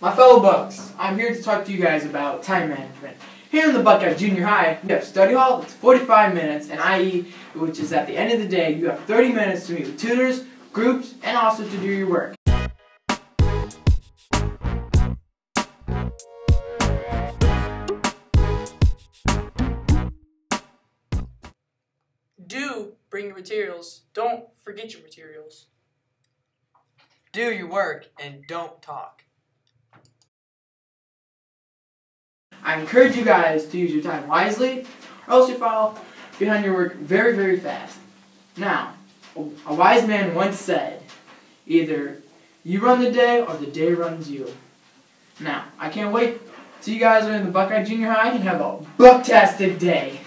My fellow Bucks, I'm here to talk to you guys about time management. Here in the Buckeye Junior High, we have study hall, it's 45 minutes, and IE, which is at the end of the day, you have 30 minutes to meet with tutors, groups, and also to do your work. Do bring your materials. Don't forget your materials. Do your work and don't talk. I encourage you guys to use your time wisely, or else you fall behind your work very, very fast. Now, a wise man once said, either you run the day or the day runs you. Now, I can't wait till you guys are in the Buckeye Junior High and have a bucktastic day.